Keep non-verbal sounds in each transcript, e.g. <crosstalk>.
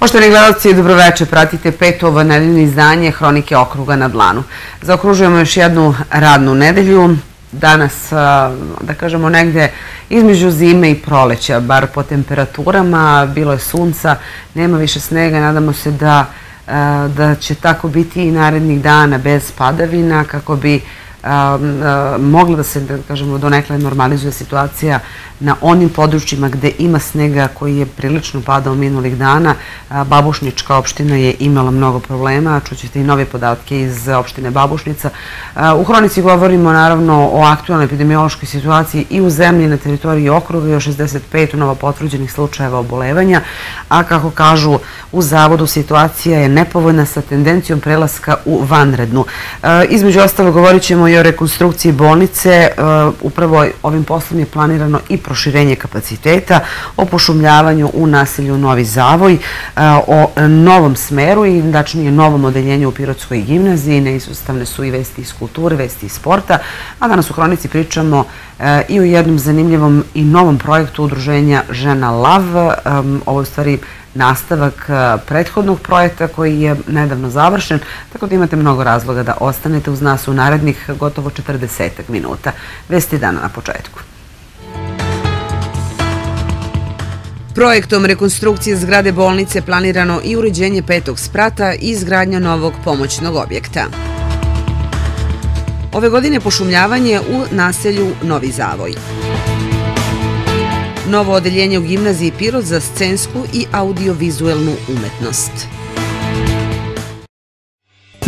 Poštovani gledalci, dobroveče, pratite petovo nedeljno izdanje Hronike okruga na dlanu. Zaokružujemo još jednu radnu nedelju, danas, da kažemo, negde između zime i proleća, bar po temperaturama, bilo je sunca, nema više snega, nadamo se da, da će tako biti i narednih dana bez padavina, kako bi mogla da se, da kažemo, donekle normalizuje situacija na onim područjima gde ima snega koji je prilično padao minulih dana. Babušnička opština je imala mnogo problema, čućete i nove podatke iz opštine Babušnica. U Hronici govorimo naravno o aktualnoj epidemiološkoj situaciji i u zemlji na teritoriji okruga o 65 novo potvrđenih slučajeva obolevanja, a kako kažu u zavodu situacija je nepovoljna sa tendencijom prelaska u vanrednu. Između ostalo govorit ćemo i o rekonstrukciji bolnice. Upravo ovim poslom je planirano i proširenje kapaciteta, o pošumljavanju u naselju Novi Zavoj, e, o novom smeru i dačnije novom odeljenju u Pirotskoj gimnaziji. Neisustavne su i vesti iz kulture, vesti iz sporta, a danas u Hronici pričamo e, i o jednom zanimljivom i novom projektu udruženja Žena Lav. E, ovo je u stvari nastavak prethodnog projekta koji je nedavno završen, tako da imate mnogo razloga da ostanete uz nas u narednih gotovo 40 minuta. Vesti dana na početku. Projektom rekonstrukcije zgrade bolnice planirano i uređenje petog sprata i izgradnja novog pomoćnog objekta. Ove godine pošumljavanje u naselju Novi Zavoj. Novo odeljenje u gimnaziji Pirot za scensku i audiovizuelnu umetnost.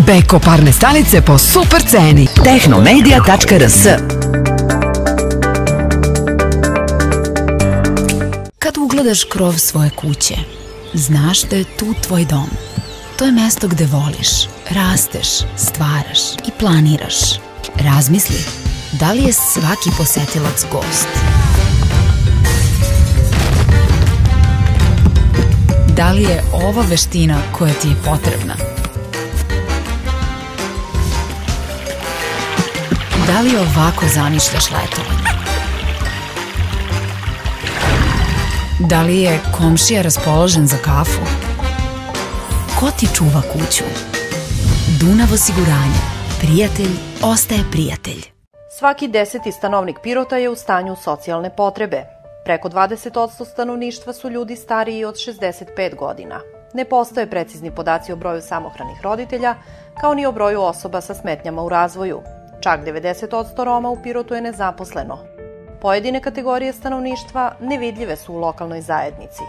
Beko parne stanice po super ceni. Tehnomedia.rs Kad ugledaš krov svoje kuće, znaš da je tu tvoj dom. To je mesto gde voliš, rasteš, stvaraš i planiraš. Razmisli, da li je svaki posetilac gost? Da li je ova veština koja ti je potrebna? Da li ovako zamišljaš letovanje? Da li je komšija raspoložen za kafu? Ko ti čuva kuću? Dunav osiguranje. Prijatelj ostaje prijatelj. Svaki deseti stanovnik Pirota je u stanju socijalne potrebe. Preko 20% stanovništva su ljudi stariji od 65 godina. Ne postoje precizni podaci o broju samohranih roditelja, kao ni o broju osoba sa smetnjama u razvoju. Čak 90% Roma u Pirotu je nezaposleno, Pojedine kategorije stanovništva nevidljive su u lokalnoj zajednici.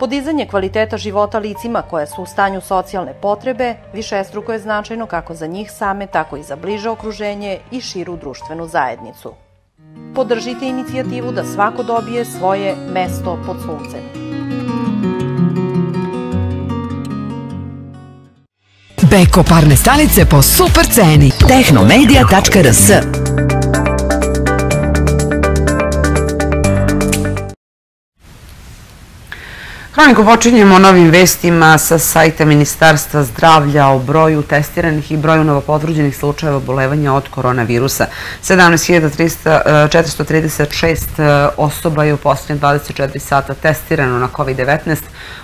Podizanje kvaliteta života licima koje su u stanju socijalne potrebe višestruko je značajno kako za njih same, tako i za bliže okruženje i širu društvenu zajednicu. Podržite inicijativu da svako dobije svoje mesto pod suncem. Beko parne stanice po super ceni. Tehnomedia.rs Hroniku počinjemo novim vestima sa sajta Ministarstva zdravlja o broju testiranih i broju novopotvrđenih slučajeva obolevanja od koronavirusa. 17.436 e, osoba je u posljednje 24 sata testirano na COVID-19,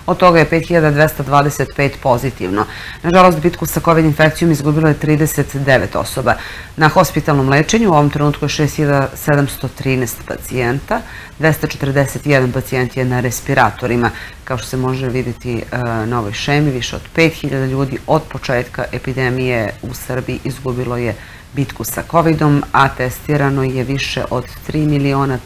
od toga je 5225 pozitivno. Nažalost, bitku sa COVID infekcijom izgubilo je 39 osoba. Na hospitalnom lečenju u ovom trenutku je 6713 pacijenta, 241 pacijent je na respiratorima. Kao što se može vidjeti e, na ovoj šemi, više od 5000 ljudi od početka epidemije u Srbiji izgubilo je bitku sa COVID-om, a testirano je više od 3 miliona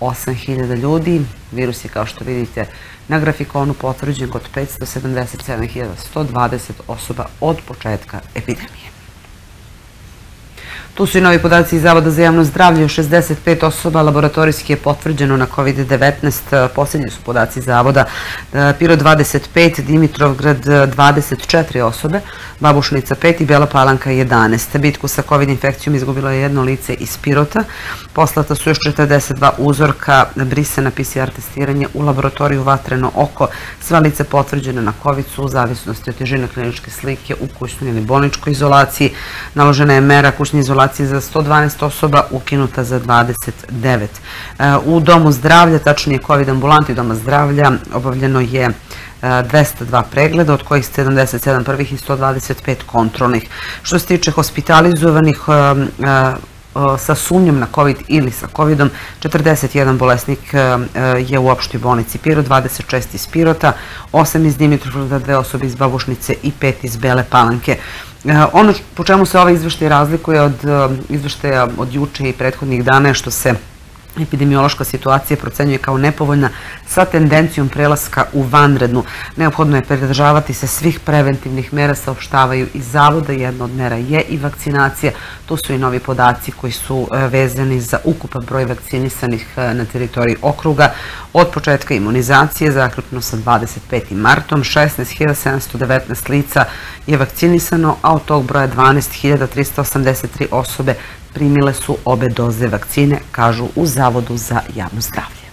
348 hiljada ljudi. Virus je, kao što vidite, na grafikonu potvrđen kod 577.120 osoba od početka epidemije. Tu su i novi podaci iz Zavoda za javno zdravlje. 65 osoba laboratorijski je potvrđeno na COVID-19. Posljednji su podaci Zavoda. Piro 25, Dimitrovgrad 24 osobe, Babušnica 5 i Bela Palanka 11. Bitku sa COVID infekcijom izgubilo je jedno lice iz Pirota. Poslata su još 42 uzorka brisana PCR testiranje u laboratoriju Vatreno oko. Sva lice potvrđene na COVID su u zavisnosti od težine kliničke slike u kućnoj ili bolničkoj izolaciji. Naložena je mera kućne izolacije izolaciji za 112 osoba, ukinuta za 29. U Domu zdravlja, tačnije COVID ambulanti Doma zdravlja, obavljeno je 202 pregleda, od kojih 77 prvih i 125 kontrolnih. Što se tiče hospitalizovanih, sa sumnjom na COVID ili sa COVIDom. 41 bolesnik je u opštoj bolnici Pirot, 26 iz Pirota, 8 iz Dimitrovgrada, dve osobe iz Babušnice i 5 iz Bele Palanke. Ono po čemu se ovaj izveštaj razlikuje od izveštaja od juče i prethodnih dana je što se epidemiološka situacija procenjuje kao nepovoljna sa tendencijom prelaska u vanrednu. Neophodno je pridržavati se svih preventivnih mera, saopštavaju iz zavoda. Jedna od mera je i vakcinacija. To su i novi podaci koji su e, vezani za ukupan broj vakcinisanih e, na teritoriji okruga. Od početka imunizacije, zaključno sa 25. martom, 16.719 lica je vakcinisano, a od tog broja 12.383 osobe primile su obe doze vakcine, kažu u Zavodu za javno zdravlje.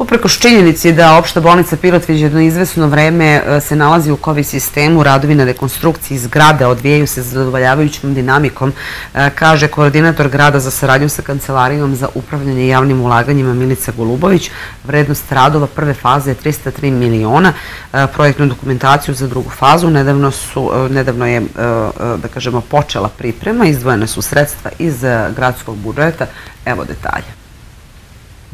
Uprkos činjenici da opšta bolnica Pirot već jedno izvesno vreme e, se nalazi u COVID sistemu, radovi na rekonstrukciji zgrade odvijaju se zadovoljavajućom dinamikom, e, kaže koordinator grada za saradnju sa Kancelarijom za upravljanje javnim ulaganjima Milica Golubović. Vrednost radova prve faze je 303 miliona. E, projektnu dokumentaciju za drugu fazu nedavno, su, nedavno je, da kažemo, počela priprema, izdvojene su sredstva iz gradskog budžeta. Evo detalje.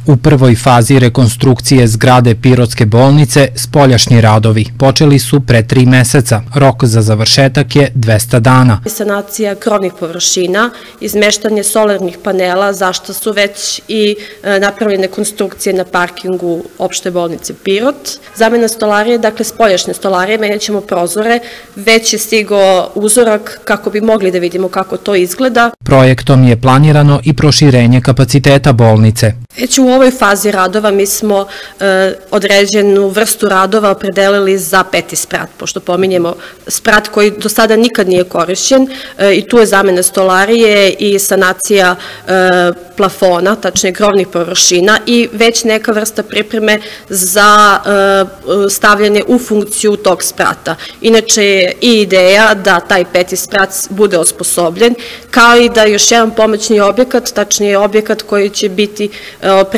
U prvoj fazi rekonstrukcije zgrade Pirotske bolnice spoljašnji radovi počeli su pre tri meseca. Rok za završetak je 200 dana. Sanacija krovnih površina, izmeštanje solarnih panela, zašto su već i e, napravljene konstrukcije na parkingu opšte bolnice Pirot. Zamena stolarije, dakle spoljašnje stolarije, menjat ćemo prozore, već je stigo uzorak kako bi mogli da vidimo kako to izgleda. Projektom je planirano i proširenje kapaciteta bolnice. Već u ovoj fazi radova mi smo e, određenu vrstu radova opredelili za peti sprat, pošto pominjemo sprat koji do sada nikad nije korišćen e, i tu je zamena stolarije i sanacija e, plafona, tačnije grovnih površina i već neka vrsta pripreme za stavljanje u funkciju tog sprata. Inače je i ideja da taj peti sprat bude osposobljen, kao i da još jedan pomoćni objekat, tačnije objekat koji će biti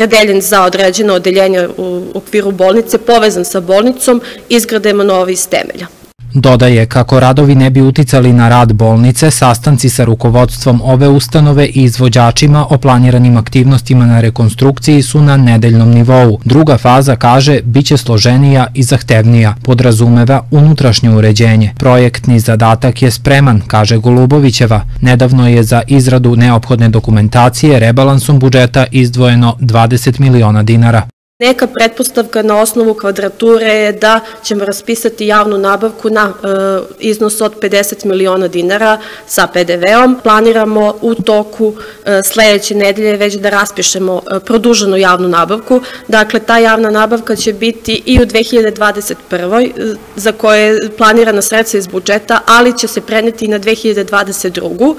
opredeljen za određeno odeljenje u okviru bolnice, povezan sa bolnicom, izgrademo novi iz temelja. Dodaje kako radovi ne bi uticali na rad bolnice, sastanci sa rukovodstvom ove ustanove i izvođačima o planiranim aktivnostima na rekonstrukciji su na nedeljnom nivou. Druga faza, kaže, biće složenija i zahtevnija, podrazumeva unutrašnje uređenje. Projektni zadatak je spreman, kaže Golubovićeva. Nedavno je za izradu neophodne dokumentacije rebalansom budžeta izdvojeno 20 miliona dinara. Neka pretpostavka na osnovu kvadrature je da ćemo raspisati javnu nabavku na e, iznos od 50 miliona dinara sa PDV-om. Planiramo u toku e, sledeće nedelje već da raspišemo e, produženu javnu nabavku. Dakle, ta javna nabavka će biti i u 2021. za koje je planirana sredstva iz budžeta, ali će se preneti i na 2022.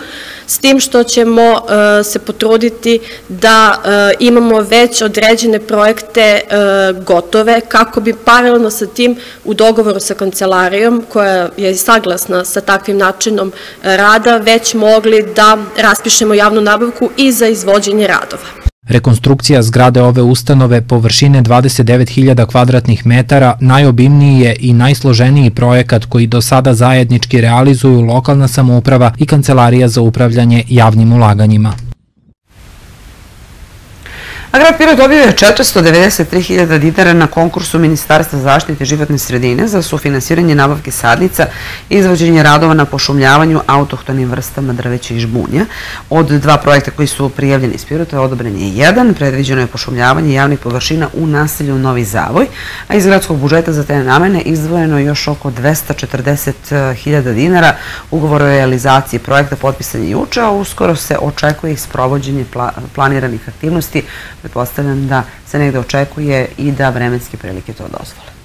S tim što ćemo se potruditi da imamo već određene projekte E, gotove kako bi paralelno sa tim u dogovoru sa kancelarijom koja je saglasna sa takvim načinom rada već mogli da raspišemo javnu nabavku i za izvođenje radova. Rekonstrukcija zgrade ove ustanove površine 29.000 kvadratnih metara najobimniji je i najsloženiji projekat koji do sada zajednički realizuju lokalna samouprava i Kancelarija za upravljanje javnim ulaganjima. A grad Pirot dobio je 493.000 dinara na konkursu Ministarstva zaštite životne sredine za sufinansiranje nabavke sadnica i izvođenje radova na pošumljavanju autohtonim vrstama drveća i žbunja. Od dva projekta koji su prijavljeni iz Pirota odobren je jedan, predviđeno je pošumljavanje javnih površina u naselju Novi Zavoj, a iz gradskog budžeta za te namene izdvojeno je još oko 240.000 dinara. Ugovor o realizaciji projekta potpisan je juče, a uskoro se očekuje i sprovođenje planiranih aktivnosti pretpostavljam da se negde očekuje i da vremenske prilike to dozvole.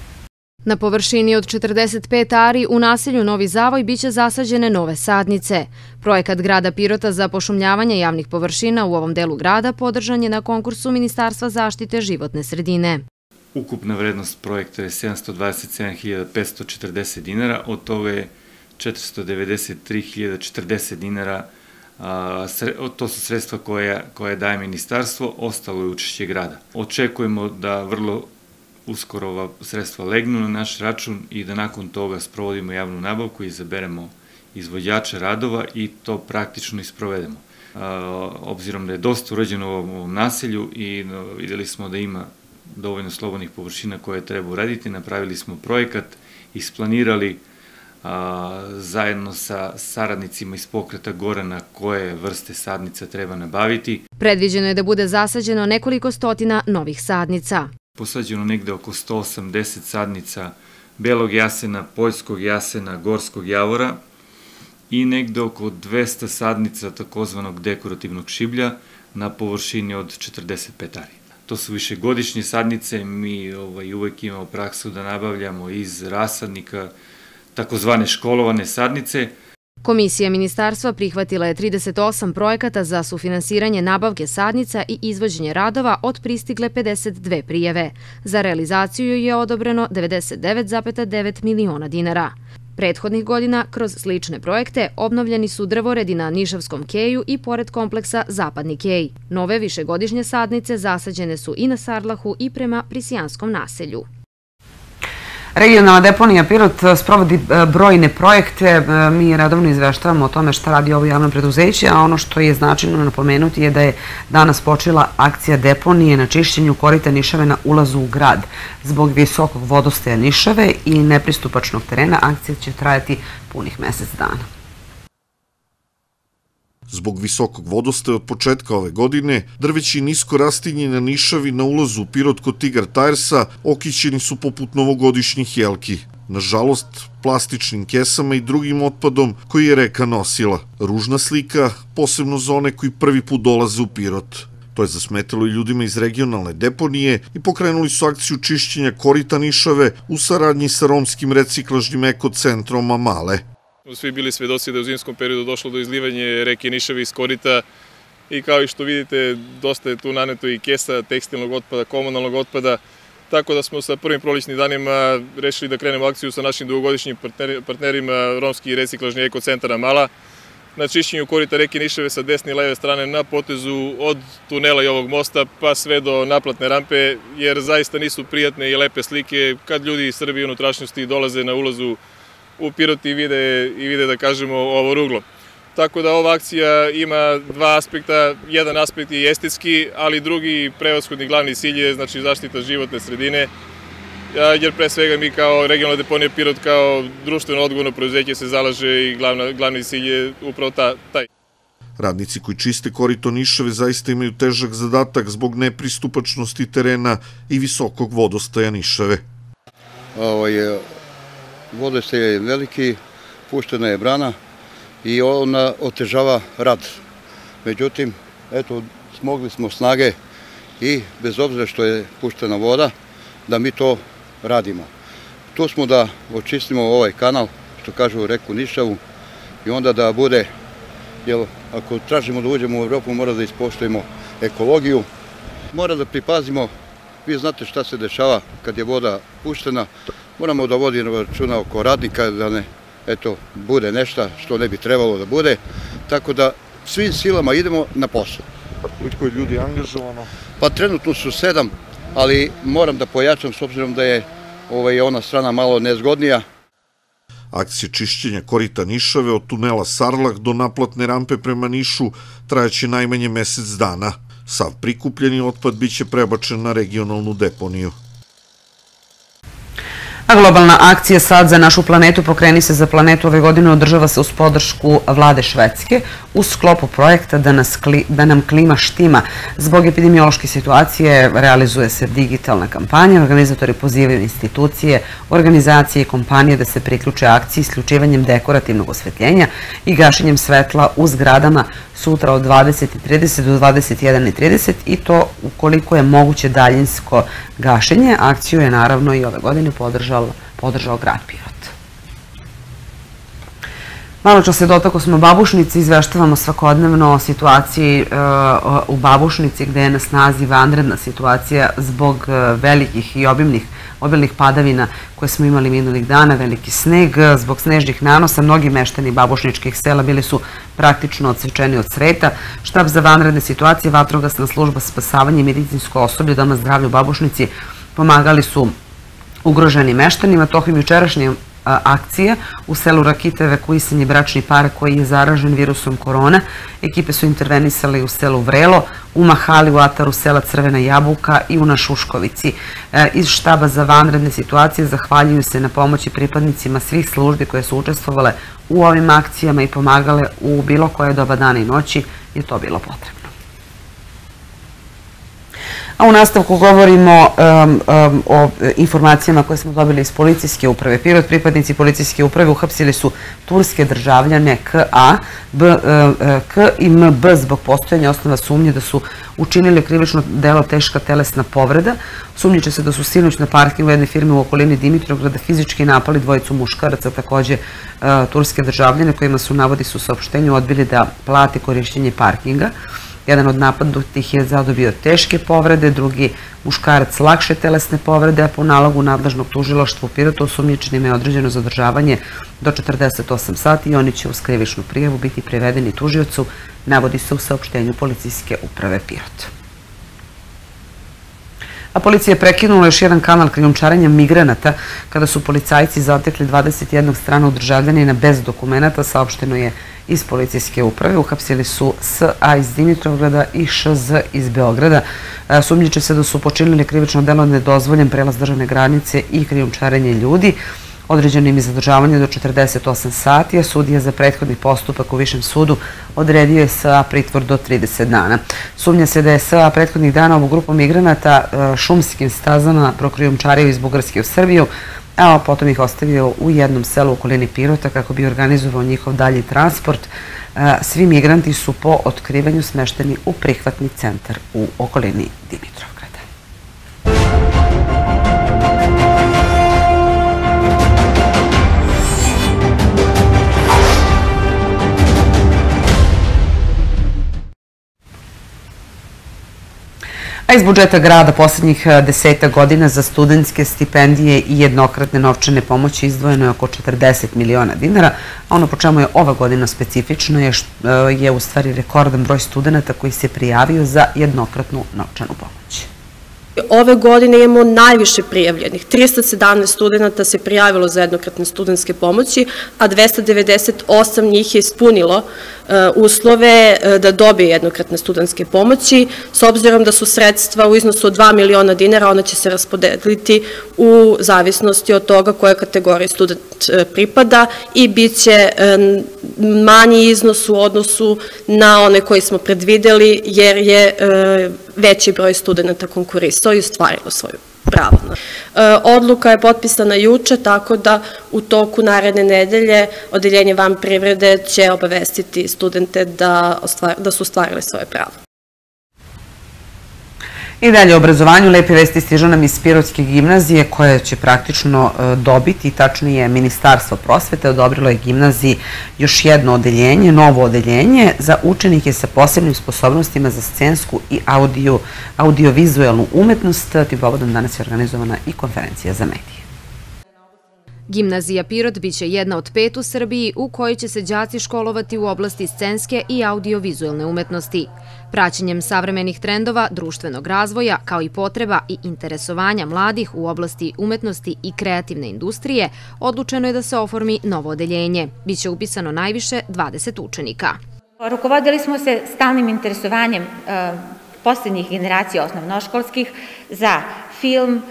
Na površini od 45 ari u naselju Novi Zavoj biće zasađene nove sadnice. Projekat grada Pirota za pošumljavanje javnih površina u ovom delu grada podržan je na konkursu Ministarstva zaštite životne sredine. Ukupna vrednost projekta je 727.540 dinara, od toga je 493.040 dinara to su sredstva koje, koje daje ministarstvo, ostalo je učešće grada. Očekujemo da vrlo uskoro ova sredstva legnu na naš račun i da nakon toga sprovodimo javnu nabavku i izaberemo izvođača radova i to praktično isprovedemo. Obzirom da je dosta urađeno u ovom naselju i videli smo da ima dovoljno slobodnih površina koje treba uraditi, napravili smo projekat, isplanirali zajedno sa saradnicima iz pokreta Gorana koje vrste sadnica treba nabaviti. Predviđeno je da bude zasađeno nekoliko stotina novih sadnica. Posađeno negde oko 180 sadnica belog jasena, poljskog jasena, gorskog javora i negde oko 200 sadnica takozvanog dekorativnog šiblja na površini od 45 ari. To su višegodišnje sadnice, mi ovaj, uvek imamo praksu da nabavljamo iz rasadnika, takozvane školovane sadnice. Komisija ministarstva prihvatila je 38 projekata za sufinansiranje nabavke sadnica i izvođenje radova od pristigle 52 prijeve. Za realizaciju je odobreno 99,9 miliona dinara. Prethodnih godina, kroz slične projekte, obnovljeni su drvoredi na Nišavskom keju i pored kompleksa Zapadni kej. Nove višegodišnje sadnice zasađene su i na Sarlahu i prema Prisijanskom naselju. Regionalna deponija Pirot eh, sprovodi eh, brojne projekte. Eh, mi radovno izveštavamo o tome šta radi ovo javno preduzeće, a ono što je značajno napomenuti je da je danas počela akcija deponije na čišćenju korita Nišave na ulazu u grad. Zbog visokog vodostaja Nišave i nepristupačnog terena akcija će trajati punih mesec dana. Zbog visokog vodostaja od početka ove godine, drveći nisko rastinji na nišavi na ulazu u Pirot kod Tigar Tiresa okićeni su poput novogodišnjih jelki. Nažalost, plastičnim kesama i drugim otpadom koji je reka nosila. Ružna slika, posebno za one koji prvi put dolaze u Pirot. To je zasmetalo i ljudima iz regionalne deponije i pokrenuli su akciju čišćenja korita Nišave u saradnji sa romskim reciklažnim ekocentrom Amale svi bili svedoci da je u zimskom periodu došlo do izlivanja reke Nišave iz korita i kao i što vidite, dosta je tu naneto i kesa, tekstilnog otpada, komunalnog otpada, tako da smo sa prvim proličnim danima rešili da krenemo akciju sa našim dugogodišnjim partnerima Romski reciklažni ekocentar Mala na čišćenju korita reke Nišave sa desne i leve strane na potezu od tunela i ovog mosta pa sve do naplatne rampe, jer zaista nisu prijatne i lepe slike kad ljudi iz Srbije unutrašnjosti dolaze na ulazu u Piroti i vide, i vide da kažemo ovo ruglo. Tako da ova akcija ima dva aspekta, jedan aspekt je estetski, ali drugi prevashodni glavni cilj je znači zaštita životne sredine, jer pre svega mi kao regionalna deponija Pirot kao društveno odgovorno proizveće se zalaže i glavna, glavni cilj je upravo ta, taj. Radnici koji čiste korito Nišave zaista imaju težak zadatak zbog nepristupačnosti terena i visokog vodostaja Nišave. Ovo je vodostaj je veliki, puštena je brana i ona otežava rad. Međutim, eto, smogli smo snage i bez obzira što je puštena voda, da mi to radimo. Tu smo da očistimo ovaj kanal, što kažu reku Nišavu, i onda da bude, jer ako tražimo da uđemo u Evropu, mora da ispoštujemo ekologiju, mora da pripazimo, vi znate šta se dešava kad je voda puštena, moramo da vodimo računa oko radnika, da ne eto, bude nešto što ne bi trebalo da bude, tako da svim silama idemo na posao. Koliko je ljudi angažovano? Pa trenutno su sedam, ali moram da pojačam s obzirom da je ovaj, ona strana malo nezgodnija. Akcija čišćenja korita Nišave od tunela Sarlah do naplatne rampe prema Nišu trajaće najmanje mesec dana. Sav prikupljeni otpad biće prebačen na regionalnu deponiju. A globalna akcija Sad za našu planetu pokreni se za planetu ove godine održava se uz podršku vlade Švedske u sklopu projekta da, da nam klima štima. Zbog epidemiološke situacije realizuje se digitalna kampanja, organizatori pozivaju institucije, organizacije i kompanije da se priključe akciji isključivanjem dekorativnog osvetljenja i gašenjem svetla u zgradama sutra od 20.30 do 21.30 i to ukoliko je moguće daljinsko gašenje. Akciju je naravno i ove godine podržao, podržao grad Pirot. Malo čas se dotako smo babušnici, izveštavamo svakodnevno o situaciji e, u babušnici gde je na snazi vanredna situacija zbog e, velikih i obimnih obilnih padavina koje smo imali minulih dana, veliki sneg, zbog snežnih nanosa, mnogi meštani babušničkih sela bili su praktično odsečeni od sreta. Štab za vanredne situacije, vatrogasna služba spasavanja i medicinsko osoblje Doma zdravlja u babušnici pomagali su ugroženim meštanima. Tokom jučerašnje akcije u selu Rakite evakuisan je bračni par koji je zaražen virusom korona. Ekipe su intervenisale u selu Vrelo, u Mahali, u Ataru sela Crvena Jabuka i u Našuškovici. E, iz štaba za vanredne situacije zahvaljuju se na pomoći pripadnicima svih službi koje su učestvovale u ovim akcijama i pomagale u bilo koje doba dana i noći je to bilo potrebno. A u nastavku govorimo um, um, o informacijama koje smo dobili iz policijske uprave. Pirot pripadnici policijske uprave uhapsili su turske državljane KA, B, uh, uh, K i MB zbog postojanja osnova sumnje da su učinili krivično delo teška telesna povreda. Sumnjiče se da su sinoć na parkingu jedne firme u okolini Dimitrovgrada fizički napali dvojicu muškaraca, takođe uh, turske državljane kojima su navodi su saopštenju odbili da plati korišćenje parkinga. Jedan od napadnutih je zadobio teške povrede, drugi muškarac lakše telesne povrede, a po nalogu nadležnog tužilaštva u Pirotu osumnjičenima je određeno zadržavanje do 48 sati i oni će u skrivišnu prijavu biti prevedeni tužiocu, navodi se u saopštenju policijske uprave Pirot. A policija je prekinula još jedan kanal krijumčarenja migranata kada su policajci zatekli 21 stranog državljanina bez dokumenta, saopšteno je iz policijske uprave. Uhapsili su S.A. iz Dimitrovgrada i Š.Z. iz Beograda. Sumnjiče se da su počinili krivično delo nedozvoljen prelaz državne granice i krijumčarenje ljudi. Određeno im je zadržavanje do 48 sati, a sudija za prethodni postupak u Višem sudu odredio je SA pritvor do 30 dana. Sumnja se da je SA prethodnih dana ovu grupu migranata šumskim stazama prokrijumčario iz Bugarske u Srbiju, a potom ih ostavio u jednom selu u okolini Pirota kako bi organizovao njihov dalji transport. E, svi migranti su po otkrivanju smešteni u prihvatni centar u okolini Dimitrov. A iz budžeta grada poslednjih e, deseta godina za studentske stipendije i jednokratne novčane pomoći izdvojeno je oko 40 miliona dinara, a ono po čemu je ova godina specifično je, e, je u stvari rekordan broj studenta koji se prijavio za jednokratnu novčanu pomoć. Ove godine imamo najviše prijavljenih. 317 studenta se prijavilo za jednokratne studentske pomoći, a 298 njih je ispunilo e, uslove e, da dobije jednokratne studentske pomoći. S obzirom da su sredstva u iznosu od 2 miliona dinara, ona će se raspodeliti u zavisnosti od toga koje kategorije student e, pripada i bit će manji iznos u odnosu na one koje smo predvideli, jer je veći broj studenta konkurisao i ostvarilo svoju pravo. E, odluka je potpisana juče, tako da u toku naredne nedelje Odeljenje van privrede će obavestiti studente da, da su ostvarili svoje pravo. I dalje o obrazovanju lepe vesti stižu nam iz Pirotske gimnazije koje će praktično e, dobiti, tačnije Ministarstvo prosvete odobrilo je gimnaziji još jedno odeljenje, novo odeljenje za učenike sa posebnim sposobnostima za scensku i audio, audiovizualnu umetnost. Tim povodom danas je organizovana i konferencija za medije. Gimnazija Pirot biće jedna od pet u Srbiji u kojoj će se đaci školovati u oblasti scenske i audiovizualne umetnosti. Praćenjem savremenih trendova, društvenog razvoja, kao i potreba i interesovanja mladih u oblasti umetnosti i kreativne industrije, odlučeno je da se oformi novo odeljenje. Biće upisano najviše 20 učenika. Rukovodili smo se stalnim interesovanjem e, poslednjih generacija osnovnoškolskih za film,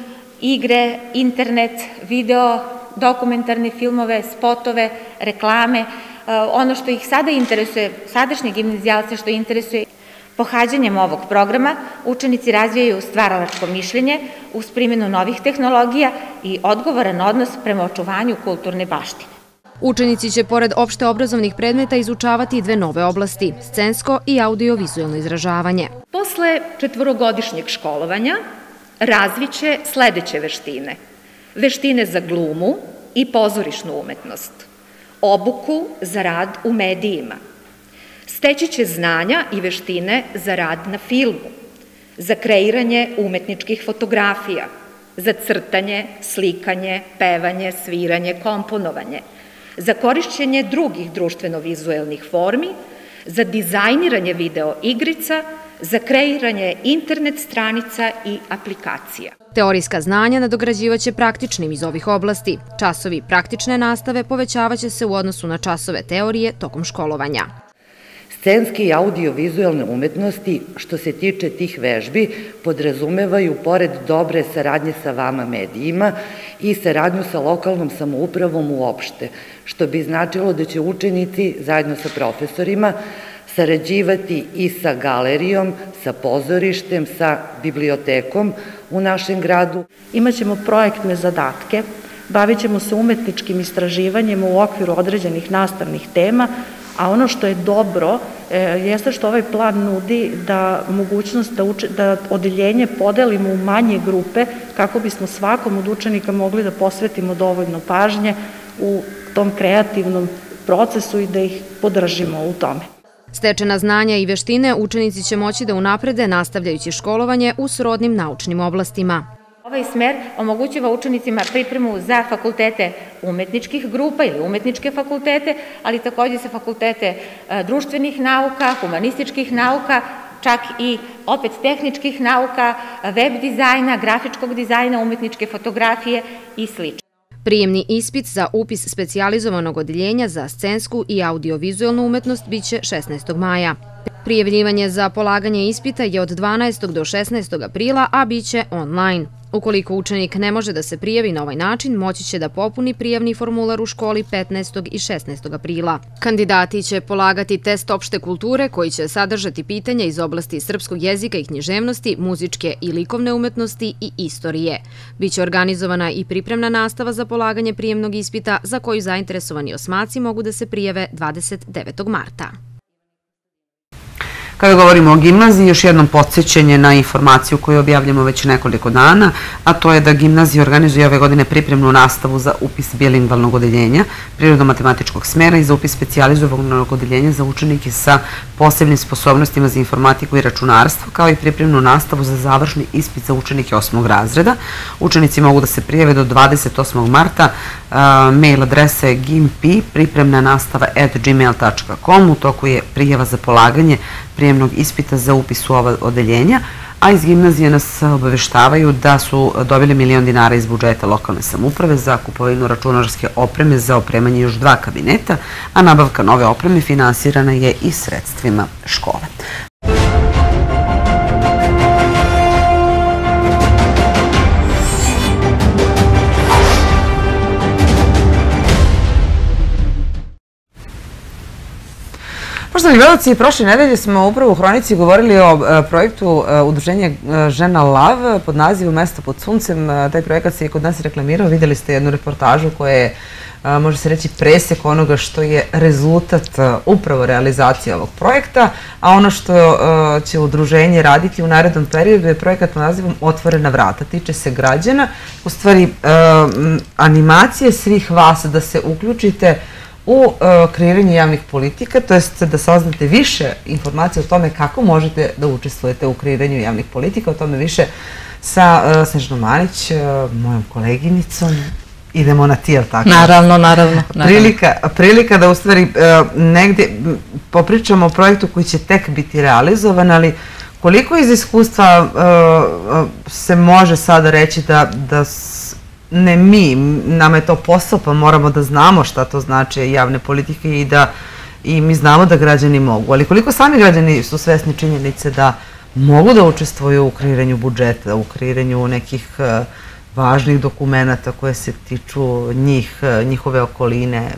igre, internet, video, dokumentarne filmove, spotove, reklame. E, ono što ih sada interesuje, sadašnje gimnazijalce što interesuje Pohađanjem ovog programa učenici razvijaju stvaralačko mišljenje uz primjenu novih tehnologija i odgovoran odnos prema očuvanju kulturne baštine. Učenici će pored opšte obrazovnih predmeta izučavati dve nove oblasti, scensko i audiovizualno izražavanje. Posle četvorogodišnjeg školovanja razviće sledeće veštine. Veštine za glumu i pozorišnu umetnost, obuku za rad u medijima. Steći će znanja i veštine za rad na filmu, za kreiranje umetničkih fotografija, za crtanje, slikanje, pevanje, sviranje, komponovanje, za korišćenje drugih društveno-vizuelnih formi, za dizajniranje video igrica, za kreiranje internet stranica i aplikacija. Teorijska znanja nadograđivaće praktičnim iz ovih oblasti. Časovi praktične nastave povećavaće se u odnosu na časove teorije tokom školovanja. Scenske i audio-vizualne umetnosti, što se tiče tih vežbi, podrazumevaju, pored dobre saradnje sa vama medijima, i saradnju sa lokalnom samoupravom uopšte, što bi značilo da će učenici, zajedno sa profesorima, sarađivati i sa galerijom, sa pozorištem, sa bibliotekom u našem gradu. Imaćemo projektne zadatke, bavit ćemo se umetničkim istraživanjem u okviru određenih nastavnih tema, a ono što je dobro e, jeste što ovaj plan nudi da mogućnost da, uče, da odeljenje podelimo u manje grupe kako bismo svakom od učenika mogli da posvetimo dovoljno pažnje u tom kreativnom procesu i da ih podržimo u tome. Stečena znanja i veštine učenici će moći da unaprede nastavljajući školovanje u srodnim naučnim oblastima. Ovaj smer omogućava učenicima pripremu za fakultete umetničkih grupa ili umetničke fakultete, ali takođe sa fakultete e, društvenih nauka, humanističkih nauka, čak i opet tehničkih nauka, web dizajna, grafičkog dizajna, umetničke fotografije i sl. Prijemni ispit za upis specijalizovanog odeljenja za scensku i audiovizualnu umetnost biće 16. maja. Prijavljivanje za polaganje ispita je od 12. do 16. aprila, a biće online. Ukoliko učenik ne može da se prijavi na ovaj način, moći će da popuni prijavni formular u školi 15. i 16. aprila. Kandidati će polagati test opšte kulture koji će sadržati pitanja iz oblasti srpskog jezika i književnosti, muzičke i likovne umetnosti i istorije. Biće organizovana i pripremna nastava za polaganje prijemnog ispita za koju zainteresovani osmaci mogu da se prijave 29. marta. Kada govorimo o gimnaziji, još jednom podsjećenje na informaciju koju objavljamo već nekoliko dana, a to je da gimnazija organizuje ove godine pripremnu nastavu za upis bilingvalnog odeljenja, prirodno-matematičkog smera i za upis specializovanog odeljenja za učenike sa posebnim sposobnostima za informatiku i računarstvo, kao i pripremnu nastavu za završni ispit za učenike osmog razreda. Učenici mogu da se prijave do 28. marta. Mail adresa je gimpi pripremna nastava at gmail.com. U toku je prijava za polaganje prijemnog ispita za upis u ova odeljenja, a iz gimnazije nas obaveštavaju da su dobili milion dinara iz budžeta lokalne samuprave za kupovinu računarske opreme za opremanje još dva kabineta, a nabavka nove opreme finansirana je i sredstvima škole. Poštovani gledalci, prošle nedelje smo upravo u Hronici govorili o e, projektu e, Udruženja e, Žena Lav pod nazivom Mesto pod suncem. Taj projekat se i kod nas reklamirao. Videli ste jednu reportažu koja je može se reći presek onoga što je rezultat upravo realizacije ovog projekta, a ono što će udruženje raditi u narednom periodu je projekat pod nazivom Otvorena vrata. Tiče se građana, u stvari animacije svih vas da se uključite u uh, kreiranju javnih politika, to jest da saznate više informacije o tome kako možete da učestvujete u kreiranju javnih politika, o tome više sa uh, Snežnom Manić, uh, mojom koleginicom. Idemo na ti, jel tako? Naravno, naravno. naravno. Prilika, prilika da u stvari negde popričamo o projektu koji će tek biti realizovan, ali koliko iz iskustva se može sada reći da, da ne mi, nama je to posao pa moramo da znamo šta to znači javne politike i da i mi znamo da građani mogu, ali koliko sami građani su svesni činjenice da mogu da učestvuju u kreiranju budžeta, u kreiranju nekih uh, važnih dokumenta koje se tiču njih, uh, njihove okoline,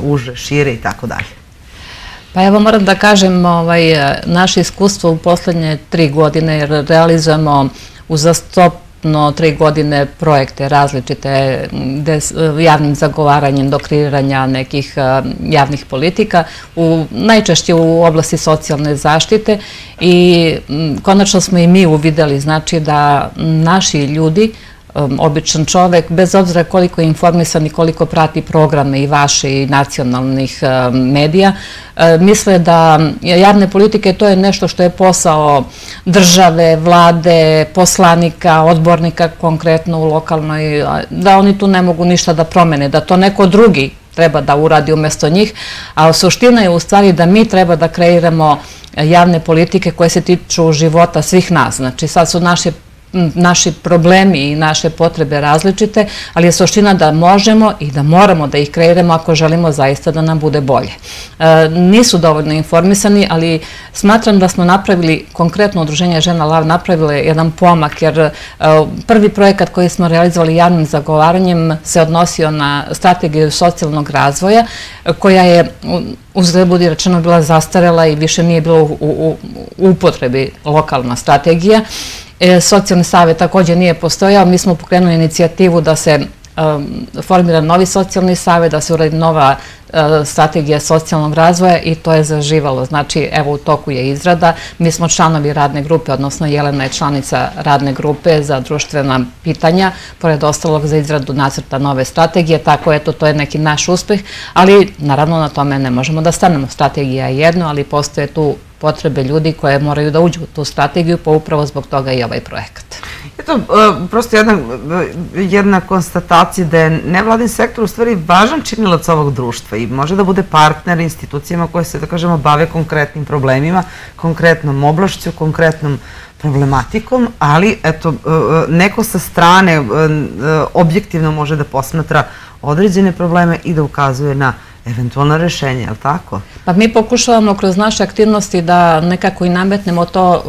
uže, šire i tako dalje. Pa evo moram da kažem, ovaj, naše iskustvo u poslednje tri godine realizujemo uzastop ukupno tri godine projekte različite javnim zagovaranjem do kreiranja nekih javnih politika, u, najčešće u oblasti socijalne zaštite i konačno smo i mi uvideli znači da naši ljudi um, običan čovek, bez obzira koliko je informisan i koliko prati programe i vaše i nacionalnih um, medija, uh, misle da javne politike to je nešto što je posao države, vlade, poslanika, odbornika konkretno u lokalnoj, da oni tu ne mogu ništa da promene, da to neko drugi treba da uradi umesto njih, a suština je u stvari da mi treba da kreiramo javne politike koje se tiču života svih nas. Znači sad su naše naši problemi i naše potrebe različite, ali je suština da možemo i da moramo da ih kreiramo ako želimo zaista da nam bude bolje. E, nisu dovoljno informisani, ali smatram da smo napravili, konkretno Udruženje Žena Lav napravile jedan pomak, jer e, prvi projekat koji smo realizovali javnim zagovaranjem se odnosio na strategiju socijalnog razvoja, koja je uzgled budi rečeno bila zastarela i više nije bilo u upotrebi lokalna strategija. E, socijalni savjet takođe nije postojao. Mi smo pokrenuli inicijativu da se um, formira novi socijalni savjet, da se uradi nova uh, strategija socijalnog razvoja i to je zaživalo. Znači, evo u toku je izrada. Mi smo članovi radne grupe, odnosno Jelena je članica radne grupe za društvena pitanja, pored ostalog za izradu nacrta nove strategije, tako eto, to je neki naš uspeh, ali naravno na tome ne možemo da stanemo. Strategija je jedno, ali postoje tu potrebe ljudi koje moraju da uđu u tu strategiju, pa upravo zbog toga i ovaj projekat. Eto, e, prosto jedna, konstatacija da je nevladin sektor u stvari važan činilac ovog društva i može da bude partner institucijama koje se, da kažemo, bave konkretnim problemima, konkretnom oblašću, konkretnom problematikom, ali eto, e, e, neko sa strane objektivno može da posmatra određene probleme i da ukazuje na eventualno rešenje, je li tako? Pa mi pokušavamo kroz naše aktivnosti da nekako i nametnemo to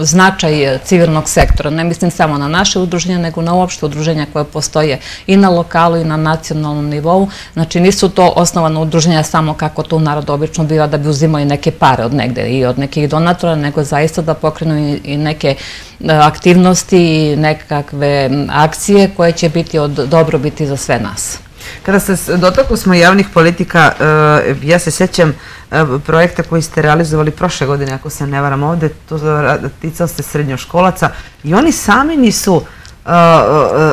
značaj civilnog sektora. Ne mislim samo na naše udruženja, nego na uopšte udruženja koje postoje i na lokalu i na nacionalnom nivou. Znači nisu to osnovano udruženja samo kako to u narodu obično biva da bi uzimali neke pare od negde i od nekih donatora, nego zaista da pokrenu i neke e, aktivnosti i nekakve akcije koje će biti od dobrobiti za sve nas. Kada se dotakli smo javnih politika, eh, ja se sjećam eh, projekta koji ste realizovali prošle godine, ako se ne varam ovde, to ticao ste srednjoškolaca i oni sami nisu eh,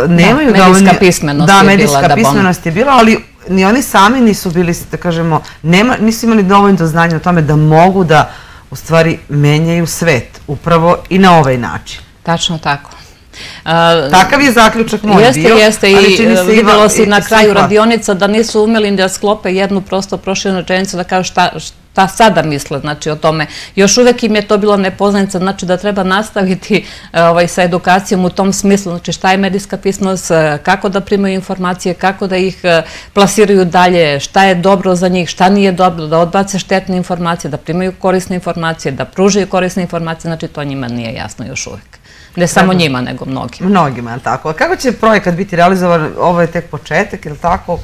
nemaju da, medijska pismenost da, je medijska bila. Da, pismenost je bila, ali ni oni sami nisu bili, da kažemo, nema, nisu imali dovoljno znanja o tome da mogu da u stvari menjaju svet upravo i na ovaj način. Tačno tako. Takav je zaključak moj jeste, bio. Jeste, jeste i videlo se na kraju radionica da nisu umeli da sklope jednu prosto prošljenu rečenicu da kažu šta, šta sada misle znači, o tome. Još uvek im je to bilo nepoznanica, znači da treba nastaviti e, ovaj, sa edukacijom u tom smislu, znači šta je medijska pismost, e, kako da primaju informacije, kako da ih e, plasiraju dalje, šta je dobro za njih, šta nije dobro, da odbace štetne informacije, da primaju korisne informacije, da pružaju korisne informacije, znači to njima nije jasno još uvek. Ne samo njima, nego mnogima. Mnogima, je li tako? Kako će projekat biti realizovan? Ovo je tek početak, je li tako?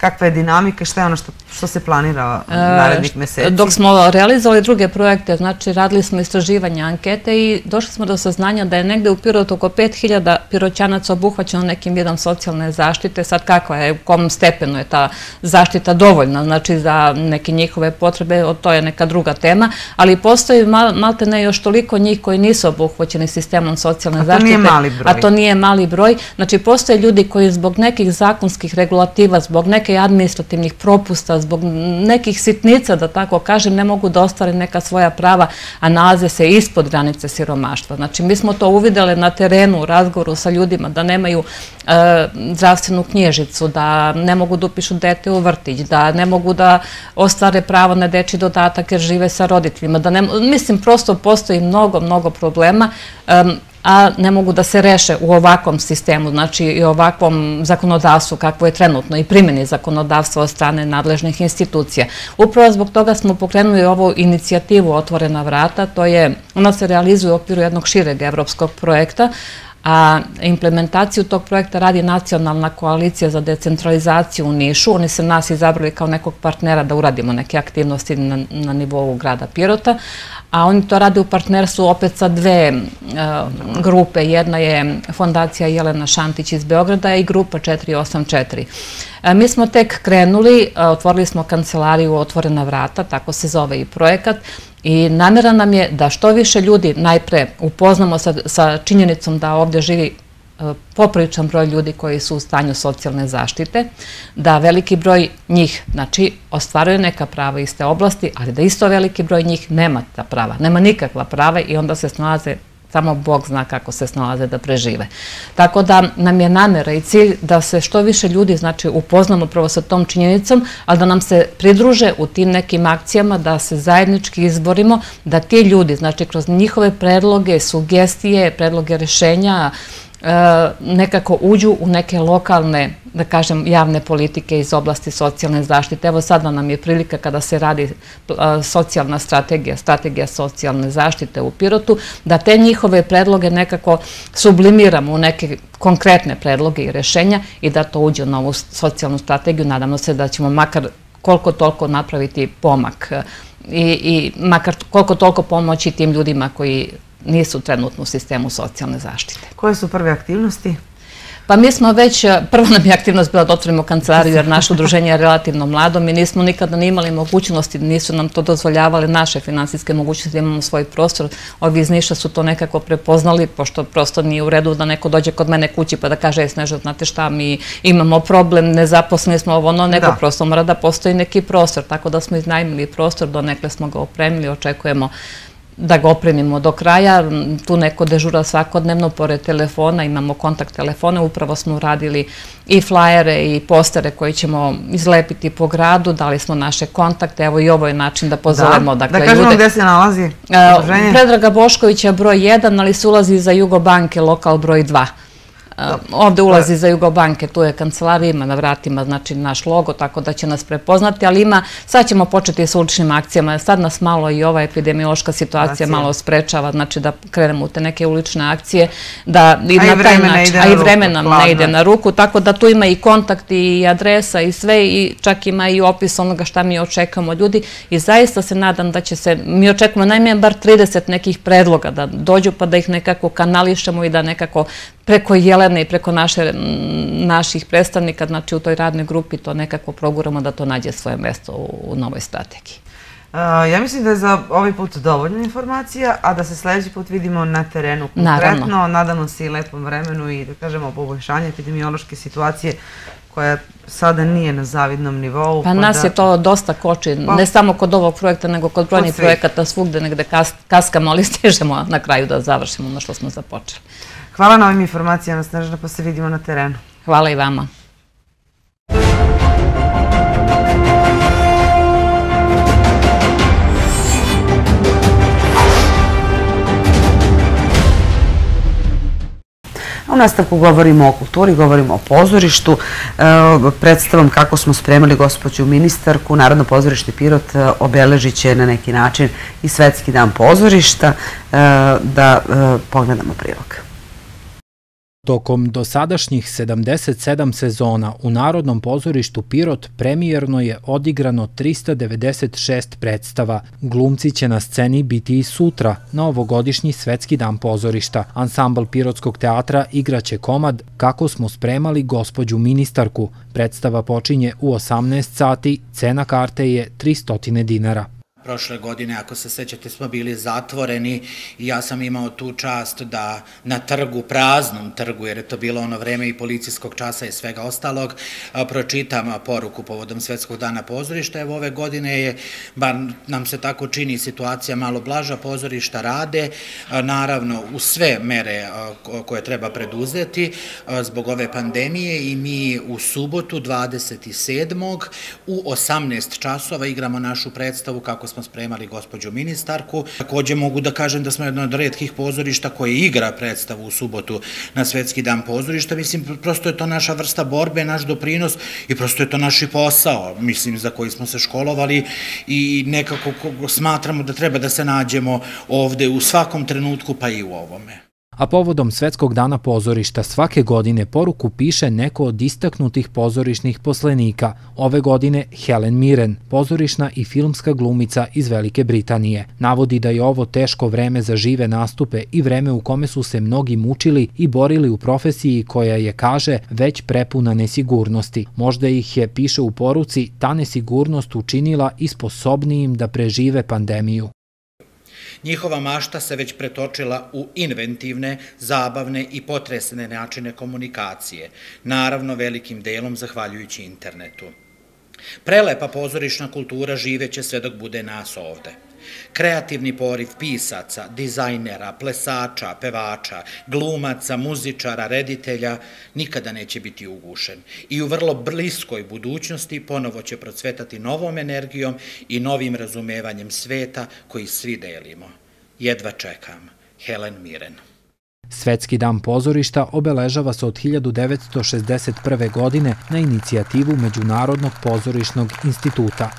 Kakva je dinamika i šta je ono što, što se planira e, narednih meseci? Dok smo realizovali druge projekte, znači radili smo istraživanje ankete i došli smo do saznanja da je negde u Pirotu oko 5000 piroćanaca obuhvaćeno nekim vidom socijalne zaštite. Sad kakva je, u kom stepenu je ta zaštita dovoljna, znači za neke njihove potrebe, to je neka druga tema, ali postoji mal, malte ne još toliko njih koji nisu obuhvaćeni sistemom socijalne zaštite. A to nije mali broj. A to nije mali broj. Znači postoje ljudi koji zbog nekih zakonskih regulativa, zbog neke neke administrativnih propusta, zbog nekih sitnica, da tako kažem, ne mogu da ostvare neka svoja prava, a nalaze se ispod granice siromaštva. Znači, mi smo to uvidele na terenu, u razgovoru sa ljudima, da nemaju e, zdravstvenu knježicu, da ne mogu da upišu dete u vrtić, da ne mogu da ostvare pravo na deči dodatak jer žive sa roditeljima. Da mislim, prosto postoji mnogo, mnogo problema a ne mogu da se reše u ovakvom sistemu, znači i ovakvom zakonodavstvu kakvo je trenutno i primjeni zakonodavstva od strane nadležnih institucija. Upravo zbog toga smo pokrenuli ovu inicijativu Otvorena vrata, to je, ona se realizuje u okviru jednog šireg evropskog projekta, a implementaciju tog projekta radi Nacionalna koalicija za decentralizaciju u Nišu. Oni se nas izabrali kao nekog partnera da uradimo neke aktivnosti na, na nivou grada Pirota, a oni to rade u partnerstvu opet sa dve uh, grupe. Jedna je Fondacija Jelena Šantić iz Beograda i grupa 484. Uh, mi smo tek krenuli, uh, otvorili smo kancelariju Otvorena vrata, tako se zove i projekat, i namera nam je da što više ljudi najpre upoznamo sa, sa činjenicom da ovde živi popriličan broj ljudi koji su u stanju socijalne zaštite, da veliki broj njih, znači, ostvaruje neka prava iz te oblasti, ali da isto veliki broj njih nema ta prava, nema nikakva prava i onda se snalaze samo Bog zna kako se snalaze da prežive. Tako da nam je namera i cilj da se što više ljudi znači, upoznamo prvo sa tom činjenicom, ali da nam se pridruže u tim nekim akcijama, da se zajednički izborimo, da ti ljudi, znači kroz njihove predloge, sugestije, predloge rešenja, nekako uđu u neke lokalne, da kažem, javne politike iz oblasti socijalne zaštite. Evo sada nam je prilika kada se radi e, socijalna strategija, strategija socijalne zaštite u Pirotu, da te njihove predloge nekako sublimiramo u neke konkretne predloge i rešenja i da to uđe u novu socijalnu strategiju. Nadamo se da ćemo makar koliko toliko napraviti pomak i, i makar koliko toliko pomoći tim ljudima koji nisu trenutno u sistemu socijalne zaštite. Koje su prve aktivnosti? Pa mi smo već, prva nam je aktivnost bila da otvorimo kancelariju jer naše udruženje je relativno mlado. Mi nismo nikada ni imali mogućnosti, nisu nam to dozvoljavale naše finansijske mogućnosti da imamo svoj prostor. Ovi iz Niša su to nekako prepoznali, pošto prosto nije u redu da neko dođe kod mene kući pa da kaže, Sneža, znate šta, mi imamo problem, nezaposleni smo ovo, ono, nego prosto mora da postoji neki prostor. Tako da smo iznajmili prostor, donekle smo ga opremili, očekujemo da ga opremimo do kraja. Tu neko dežura svakodnevno pored telefona, imamo kontakt telefone, upravo smo uradili i flajere i postere koje ćemo izlepiti po gradu, dali smo naše kontakte, evo i ovo je način da pozovemo da, dakle, da kažemo gde se nalazi e, Predraga Boškovića broj 1, ali se ulazi za Jugobanke, lokal broj 2. Ovde ulazi za Jugobanke, tu je kancelarija, ima na vratima znači naš logo, tako da će nas prepoznati, ali ima, sad ćemo početi sa uličnim akcijama, sad nas malo i ova epidemiološka situacija malo sprečava, znači da krenemo u te neke ulične akcije, da i na taj način, a i vreme nam ne ide na ruku, tako da tu ima i kontakt i adresa i sve i čak ima i opis onoga šta mi očekamo. Ljudi i zaista se nadam da će se, mi očekujemo najmije bar 30 nekih predloga da dođu pa da ih nekako kanališemo i da nekako preko Jelene i preko naše, naših predstavnika, znači u toj radnoj grupi to nekako proguramo da to nađe svoje mesto u, novoj strategiji. ja mislim da je za ovaj put dovoljna informacija, a da se sledeći put vidimo na terenu konkretno. Nadamo se i lepom vremenu i da kažemo poboljšanje epidemiološke situacije koja sada nije na zavidnom nivou. Pa, pa nas je to dosta koči, pa- ne samo kod ovog projekta, nego kod brojnih projekata svugde negde kaskamo, ali <laughs> stižemo na kraju da završimo ono što smo započeli. Hvala na ovim informacijama, Snežana, pa se vidimo na terenu. Hvala i vama. U nastavku govorimo o kulturi, govorimo o pozorištu, e, predstavom kako smo spremali gospođu ministarku. Narodno pozorište Pirot e, obeležit će na neki način i Svetski dan pozorišta. E, da pogledamo prilog. Tokom dosadašnjih 77 sezona u Narodnom pozorištu Pirot premijerno je odigrano 396 predstava. Glumci će na sceni biti i sutra, na ovogodišnji Svetski dan pozorišta. Ansambl Pirotskog teatra igraće komad Kako smo spremali gospođu ministarku. Predstava počinje u 18 sati, cena karte je 300 dinara. Prošle godine, ako se sećate, smo bili zatvoreni i ja sam imao tu čast da na trgu, praznom trgu, jer je to bilo ono vreme i policijskog časa i svega ostalog, pročitam poruku povodom Svetskog dana pozorišta. Evo ove godine je, bar nam se tako čini, situacija malo blaža, pozorišta rade, naravno u sve mere koje treba preduzeti zbog ove pandemije i mi u subotu 27. u 18 časova igramo našu predstavu kako smo spremali gospođu ministarku. Takođe mogu da kažem da smo jedno od redkih pozorišta koje igra predstavu u subotu na Svetski dan pozorišta. Mislim, prosto je to naša vrsta borbe, naš doprinos i prosto je to naš posao, mislim, za koji smo se školovali i nekako smatramo da treba da se nađemo ovde u svakom trenutku, pa i u ovome a povodom Svetskog dana pozorišta svake godine poruku piše neko od istaknutih pozorišnih poslenika. Ove godine Helen Mirren, pozorišna i filmska glumica iz Velike Britanije. Navodi da je ovo teško vreme za žive nastupe i vreme u kome su se mnogi mučili i borili u profesiji koja je, kaže, već prepuna nesigurnosti. Možda ih je, piše u poruci, ta nesigurnost učinila i sposobnijim da prežive pandemiju. Njihova mašta se već pretočila u inventivne, zabavne i potresne načine komunikacije, naravno velikim delom zahvaljujući internetu. Prelepa pozorišna kultura živeće sve dok bude nas ovde. Kreativni poriv pisaca, dizajnera, plesača, pevača, glumaca, muzičara, reditelja nikada neće biti ugušen i u vrlo bliskoj budućnosti ponovo će procvetati novom energijom i novim razumevanjem sveta koji svi delimo. Jedva čekam. Helen Miren. Svetski dan pozorišta obeležava se od 1961. godine na inicijativu Međunarodnog pozorišnog instituta.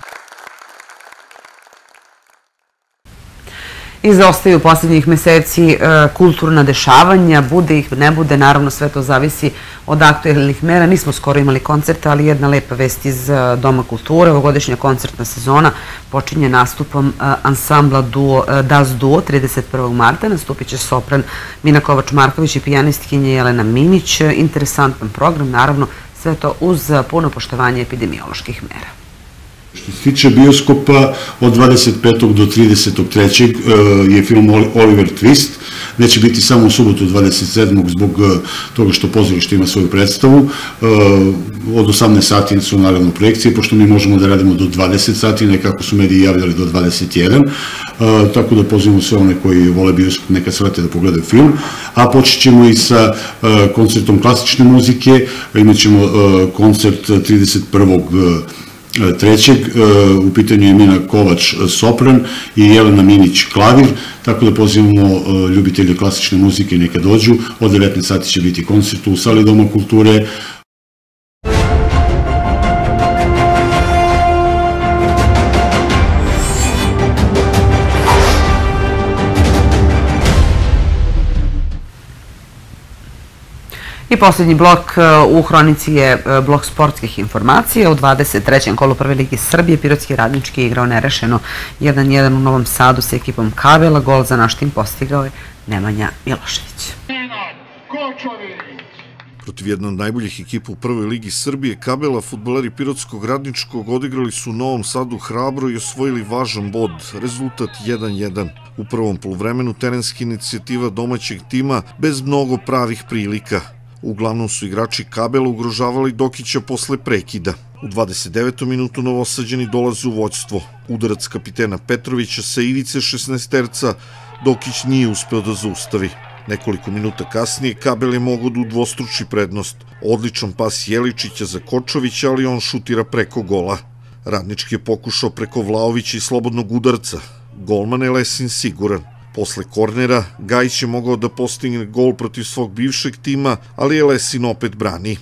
Izostaju poslednjih meseci e, kulturna dešavanja, bude ih, ne bude, naravno sve to zavisi od aktuelnih mera. Nismo skoro imali koncerta, ali jedna lepa vest iz e, Doma kulture. Ovogodišnja koncertna sezona počinje nastupom e, ansambla duo, Das Duo 31. marta. Nastupit će sopran Mina Kovač-Marković i pijanistkinje Jelena Minić. Interesantan program, naravno sve to uz puno poštovanje epidemioloških mera. Što se tiče bioskopa, od 25. do 33. E, je film Oliver Twist. Neće biti samo u subotu 27. zbog e, toga što pozorište ima svoju predstavu. E, od 18 sati su naravno projekcije, pošto mi možemo da radimo do 20 sati, nekako su mediji javljali do 21. Tako da pozivamo sve one koji vole bioskop neka svrate da pogledaju film. A počet ćemo i sa koncertom klasične muzike. Imaćemo koncert 31 trećeg, e, u pitanju je Mina Kovač e, sopran i Jelena Minić klavir, tako da pozivamo e, ljubitelje klasične muzike neka dođu, od 19 sati će biti koncert u sali Doma kulture, posljednji blok e, u Hronici je e, blok sportskih informacija. U 23. kolu Prve ligi Srbije Pirotski radnički je igrao nerešeno 1-1 u Novom Sadu sa ekipom Kabela. Gol za naš tim postigao je Nemanja Milošević. Protiv jedna od najboljih ekipa u prvoj ligi Srbije, Kabela, futboleri Pirotskog radničkog odigrali su u Novom Sadu hrabro i osvojili važan bod, rezultat 1-1. U prvom polovremenu terenska inicijativa domaćeg tima bez mnogo pravih prilika. Uglavnom su igrači Kabela ugrožavali Dokića posle prekida. U 29. minutu novosađeni dolaze u voćstvo. Udarac kapitena Petrovića sa ivice 16 terca Dokić nije uspeo da zaustavi. Nekoliko minuta kasnije Kabel je mogao da udvostruči prednost. Odličan pas Jeličića za Kočovića, ali on šutira preko gola. Radnički je pokušao preko Vlaovića i slobodnog udarca. Golman je Lesin siguran. Posle kornera, Gajić je mogao da postigne gol protiv svog bivšeg tima, ali je Lesin opet brani.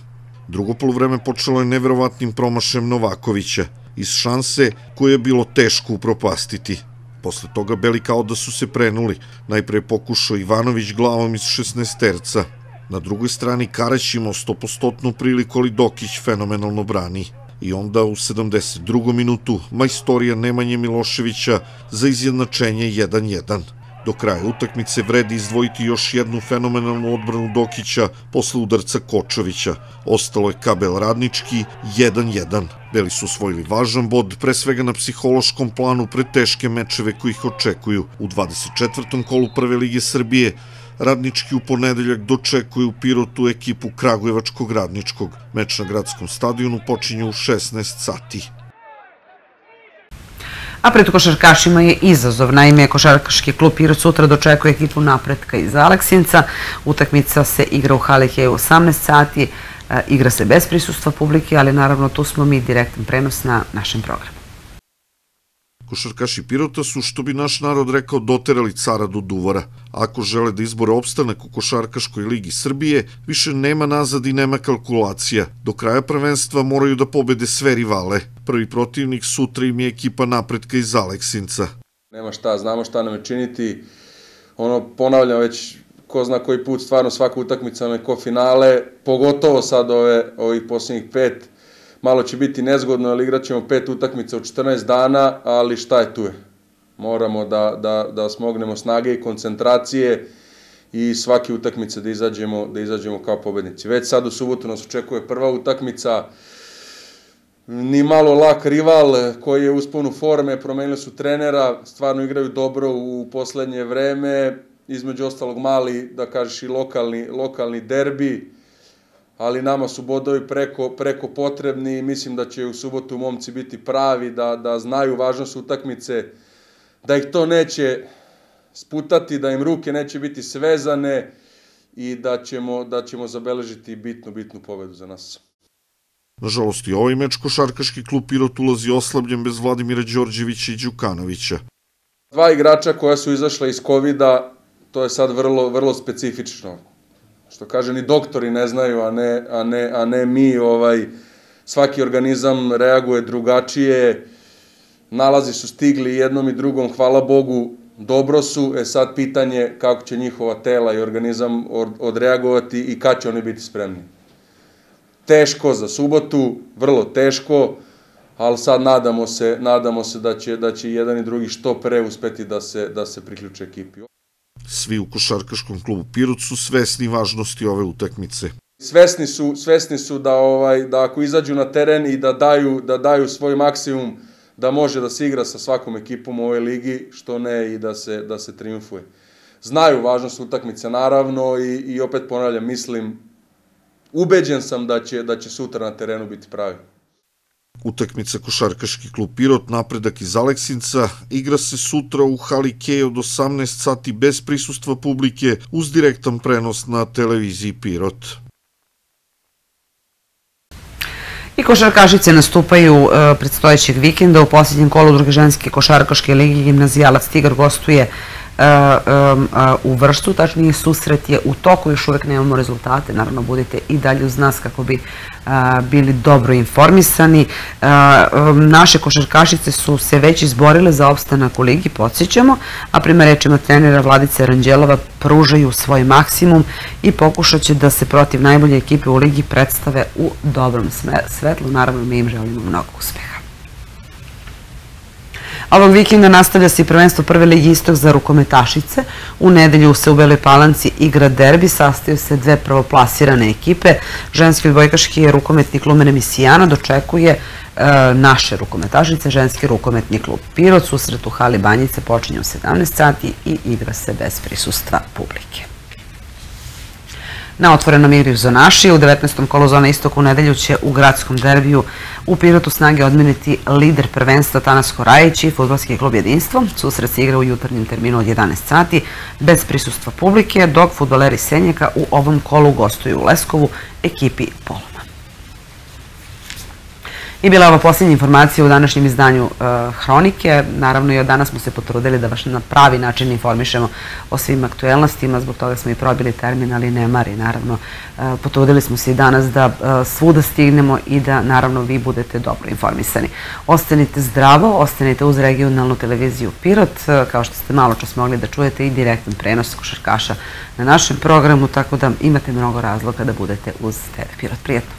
Drugo polovreme počelo je neverovatnim promašem Novakovića, iz šanse koje je bilo teško upropastiti. Posle toga Beli kao da su se prenuli. Najpre pokušao Ivanović glavom iz 16 terca. Na drugoj strani Karać imao 100% priliku, ali Dokić fenomenalno brani. I onda u 72. minutu majstorija Nemanje Miloševića za izjednačenje 1-1. Do kraja utakmice vredi izdvojiti još jednu fenomenalnu odbranu Dokića posle udarca Kočovića. Ostalo je kabel radnički 1-1. Beli su osvojili važan bod, pre svega na psihološkom planu pre teške mečeve koji ih očekuju. U 24. kolu Prve lige Srbije Radnički u ponedeljak dočekuju Pirotu ekipu Kragujevačkog radničkog. Meč na gradskom stadionu počinje u 16 sati. A pred košarkašima je izazov. Naime, košarkaški klub Pirot sutra dočekuje ekipu napretka iz Aleksinca. Utakmica se igra u Haliheju 18 sati. E, igra se bez prisustva publike, ali naravno tu smo mi direktan prenos na našem programu. Košarkaši Pirota su, što bi naš narod rekao, doterali cara do duvara. Ako žele da izbore opstanak u Košarkaškoj ligi Srbije, više nema nazad i nema kalkulacija. Do kraja prvenstva moraju da pobede sve rivale. Prvi protivnik sutra im je ekipa napretka iz Aleksinca. Nema šta, znamo šta nam je činiti. Ono, ponavljam već ko zna koji put, stvarno svaka utakmica na ko finale, pogotovo sad ove, ovih posljednjih pet, Malo će biti nezgodno, ali igrat ćemo pet utakmica u 14 dana, ali šta je tu je? Moramo da, da, da smognemo snage i koncentracije i svake utakmice da izađemo, da izađemo kao pobednici. Već sad u subotu nas očekuje prva utakmica, ni malo lak rival koji je usponu forme, promenili su trenera, stvarno igraju dobro u poslednje vreme, između ostalog mali, da kažeš i lokalni, lokalni derbi, ali nama su bodovi preko, preko potrebni i mislim da će u subotu momci biti pravi, da, da znaju važnost utakmice, da ih to neće sputati, da im ruke neće biti svezane i da ćemo, da ćemo zabeležiti bitnu, bitnu pobedu za nas. Nažalost i ovaj meč košarkaški klub Pirot ulazi oslabljen bez Vladimira Đorđevića i Đukanovića. Dva igrača koja su izašla iz covid to je sad vrlo, vrlo specifično. Što kaže, ni doktori ne znaju, a ne, a ne, a ne mi, ovaj, svaki organizam reaguje drugačije, nalazi su stigli jednom i drugom, hvala Bogu, dobro su, e sad pitanje kako će njihova tela i organizam odreagovati i kad će oni biti spremni. Teško za subotu, vrlo teško, ali sad nadamo se, nadamo se da će, da će jedan i drugi što pre uspeti da se, da se priključe ekipi. Svi u košarkaškom klubu Pirot su svesni važnosti ove utakmice. Svesni su, svesni su da ovaj da ako izađu na teren i da daju da daju svoj maksimum da može da se igra sa svakom ekipom u ovoj ligi, što ne i da se da se triumfuje. Znaju važnost utakmice naravno i i opet ponavljam, mislim ubeđen sam da će da će sutra na terenu biti pravi. Utakmica Košarkaški klub Pirot, napredak iz Aleksinca, igra se sutra u hali Kej od 18 sati bez prisustva publike uz direktan prenos na televiziji Pirot. I košarkašice nastupaju uh, predstojećeg vikenda. U posljednjem kolu druge ženske košarkaške ligi gimnazijalac Tigar gostuje u vrštu, tačnije susret je u toku, još uvek nemamo rezultate, naravno budite i dalje uz nas kako bi bili dobro informisani. Naše košarkašice su se već izborile za opstanak u ligi, podsjećamo, a prema rečima trenera Vladice Ranđelova pružaju svoj maksimum i pokušat će da se protiv najbolje ekipe u ligi predstave u dobrom svetlu. Naravno, mi im želimo mnogo uspeha. Ovog vikenda nastavlja se i prvenstvo prve ligi istok za rukometašice. U nedelju se u Beloj Palanci igra derbi, sastaju se dve prvoplasirane ekipe. Ženski odbojkaški rukometni klub Misijana dočekuje e, naše rukometašice, ženski rukometni klub Pirot. Susret u Hali Banjice počinje u 17 sati i igra se bez prisustva publike. Na otvorenom igri u Zonaši u 19. kolu zona istok u nedelju će u gradskom derbiju u Pirotu snage odmeniti lider prvenstva Tanas Korajić i futbolski klub Jedinstvo. Susret se igra u jutarnjem terminu od 11 sati bez prisustva publike, dok futboleri Senjaka u ovom kolu gostuju u Leskovu ekipi Polo. I bila je ova posljednja informacija u današnjem izdanju uh, Hronike. Naravno i od danas smo se potrudili da baš na pravi način informišemo o svim aktuelnostima, zbog toga smo i probili termin, ali ne mari. Naravno, uh, potrudili smo se i danas da uh, svuda stignemo i da naravno vi budete dobro informisani. Ostanite zdravo, ostanite uz regionalnu televiziju Pirot, kao što ste malo čas mogli da čujete i direktan prenos košarkaša na našem programu, tako da imate mnogo razloga da budete uz TV Pirot. Prijetno!